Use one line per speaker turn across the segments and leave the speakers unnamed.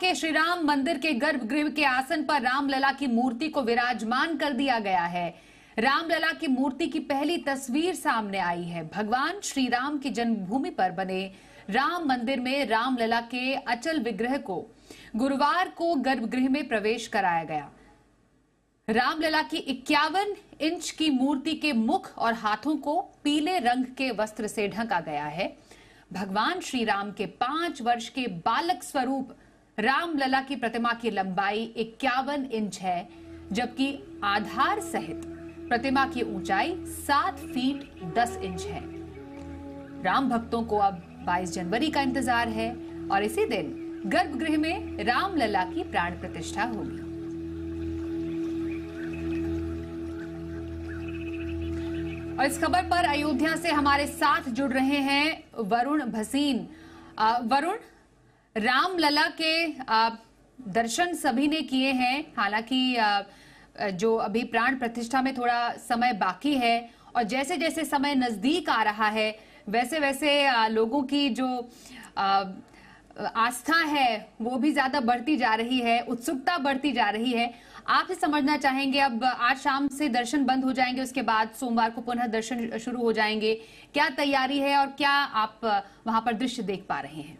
के श्री राम मंदिर के गर्भगृह के आसन पर रामलला की मूर्ति को विराजमान कर दिया गया है। रामलला की मूर्ति की पहली तस्वीर सामने आई है। भगवान श्री राम की जन्मभूमि पर बने राम मंदिर में रामलला के अचल विग्रह को गुरुवार को गर्भगृह में प्रवेश कराया गया। रामलला की इक्यावन इंच की मूर्ति के मुख और हाथों को पीले रंग के वस्त्र से ढका गया है। भगवान श्री राम के पाँच वर्ष के बालक स्वरूप रामलला की प्रतिमा की लंबाई इक्यावन इंच है, जबकि आधार सहित प्रतिमा की ऊंचाई सात फीट दस इंच है। राम भक्तों को अब 22 जनवरी का इंतज़ार है और इसी दिन गर्भगृह में रामलला की प्राण प्रतिष्ठा होगी। और इस खबर पर अयोध्या से हमारे साथ जुड़ रहे हैं वरुण भसीन। वरुण रामलला के दर्शन सभी ने किए हैं। हालाँकि जो अभी प्राण प्रतिष्ठा में थोड़ा समय बाकी है और जैसे जैसे समय नज़दीक आ रहा है वैसे वैसे लोगों की जो आस्था है, वो भी ज़्यादा बढ़ती जा रही है, उत्सुकता बढ़ती जा रही है। आप ही समझना चाहेंगे, अब आज शाम से दर्शन बंद हो जाएँगे, उसके बाद सोमवार को पुनः दर्शन शुरू हो जाएँगे। क्या तैयारी है और क्या आप वहाँ पर दृश्य देख पा रहे हैं?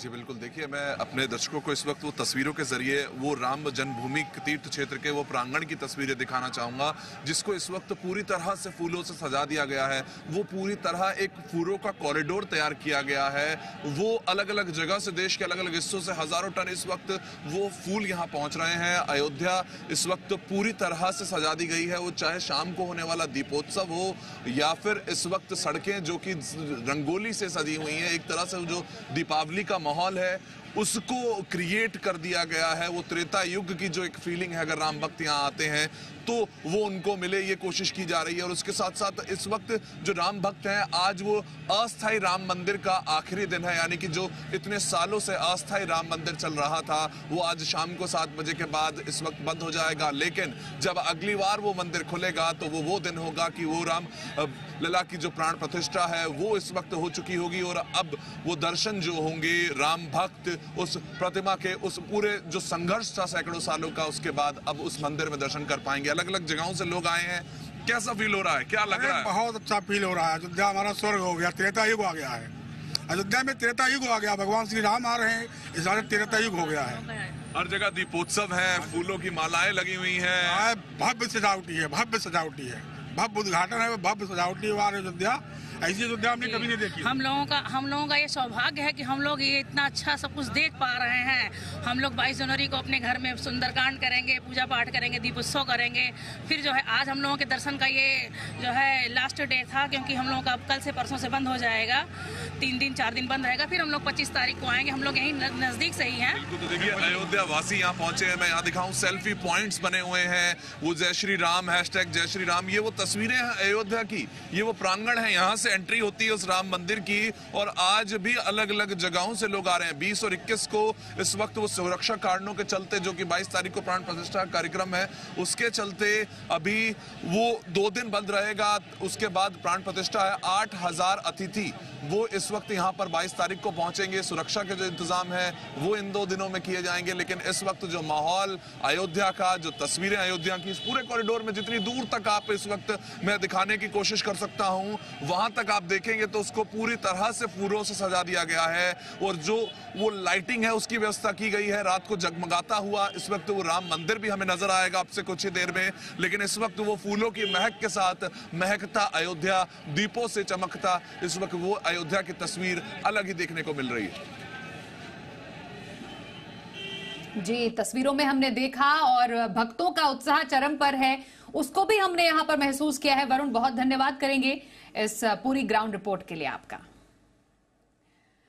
जी, बिल्कुल। देखिए, मैं अपने दर्शकों को इस वक्त वो तस्वीरों के ज़रिए, वो राम जन्मभूमि तीर्थ क्षेत्र के वो प्रांगण की तस्वीरें दिखाना चाहूँगा, जिसको इस वक्त पूरी तरह से फूलों से सजा दिया गया है। वो पूरी तरह एक फूलों का कॉरिडोर तैयार किया गया है। वो अलग अलग जगह से, देश के अलग अलग हिस्सों से हज़ारों टन इस वक्त वो फूल यहाँ पहुँच रहे हैं। अयोध्या इस वक्त पूरी तरह से सजा दी गई है। वो चाहे शाम को होने वाला दीपोत्सव हो, या फिर इस वक्त सड़कें जो कि रंगोली से सजी हुई हैं, एक तरह से जो दीपावली का माहौल है उसको क्रिएट कर दिया गया है, वो त्रेता युग की जो एक फीलिंग है, अगर राम भक्त यहाँ आते हैं तो वो उनको मिले, ये कोशिश की जा रही है। और उसके साथ साथ इस वक्त जो राम भक्त हैं, आज वो अस्थाई राम मंदिर का आखिरी दिन है, यानी कि जो इतने सालों से अस्थाई राम मंदिर चल रहा था, वो आज शाम को सात बजे के बाद इस वक्त बंद हो जाएगा। लेकिन जब अगली बार वो मंदिर खुलेगा तो वो वो दिन होगा कि वो राम लला की जो प्राण प्रतिष्ठा है, वो इस वक्त हो चुकी होगी। और अब वो दर्शन जो होंगे, राम भक्त उस प्रतिमा के उस पूरे जो संघर्ष था सैकड़ों सालों का उसके बाद अब उस मंदिर में दर्शन कर पाएँगे। अलग अलग जगहों से लोग आए हैं। कैसा फील हो रहा है? क्या लग रहा है?
बहुत अच्छा फील हो रहा है। अयोध्या हमारा स्वर्ग हो गया त्रेता युग आ गया है। अयोध्या में त्रेता युग आ गया भगवान श्री राम आ रहे हैं इस सारे त्रेता युग हो गया है।
हर जगह दीपोत्सव है फूलों की मालाएँ लगी हुई हैं।
आए भव्य सजावटी है भव्य सजावटी है। भव्य उद्घाटन है भव्य सजावटी है अयोध्या। ऐसी अयोध्या हमने कभी नहीं देखी?
हम लोगों का हम लोगों का ये सौभाग्य है कि हम लोग ये इतना अच्छा सब कुछ देख पा रहे हैं। हम लोग 22 जनवरी को अपने घर में सुंदरकांड करेंगे पूजा पाठ करेंगे दीपोत्सव करेंगे। फिर जो है आज हम लोगों के दर्शन का ये जो है लास्ट डे था क्योंकि हम लोगों का अब कल से परसों से बंद हो जाएगा। तीन दिन चार दिन बंद रहेगा। फिर हम लोग पच्चीस तारीख को आएँगे। हम लोग यहीं नज़दीक से ही हैं।
तो देखिए अयोध्या वासी यहाँ पहुँचे हैं। मैं यहाँ दिखाऊँ सेल्फी पॉइंट्स बने हुए हैं। वो जय श्री राम हैशटैग जय श्री राम। ये वो तस्वीरें हैं अयोध्या की। ये वो प्रांगण है यहाँ से। एंट्री होती है उस राम मंदिर की और आज भी अलग अलग जगहों से लोग आ रहे हैं। बीस और इक्कीस को इस वक्त वो सुरक्षा कारणों के चलते जो कि बाईस तारीख को प्राण प्रतिष्ठा कार्यक्रम है, उसके चलते अभी वो दो दिन बंद रहेगा, उसके बाद प्राण प्रतिष्ठा है आठ हज़ार अतिथि। वो इस वक्त यहाँ पर 22 तारीख को पहुँचेंगे, सुरक्षा के जो इंतज़ाम है, वो इन दो दिनों में किए जाएँगे, लेकिन इस वक्त जो माहौल अयोध्या का, जो तस्वीरें अयोध्या की, इस पूरे कॉरिडोर में जितनी दूर तक आप इस वक्त मैं दिखाने की कोशिश कर सकता हूँ, वहाँ तक आप देखेंगे तो उसको पूरी तरह से फूलों से सजा दिया गया है और जो वो लाइटिंग है, उसकी व्यवस्था की गई है। रात को जगमगाता हुआ इस वक्त वो राम मंदिर भी हमें नज़र आएगा आपसे कुछ ही देर में। लेकिन इस वक्त वो फूलों की महक के साथ महकता अयोध्या, दीपों से चमकता इस वक्त वो अयोध्या की तस्वीर अलग ही देखने को मिल रही है।
जी, तस्वीरों में हमने देखा और भक्तों का उत्साह चरम पर है। उसको भी हमने यहाँ पर महसूस किया है। वरुण, बहुत धन्यवाद करेंगे इस पूरी ग्राउंड रिपोर्ट के लिए आपका।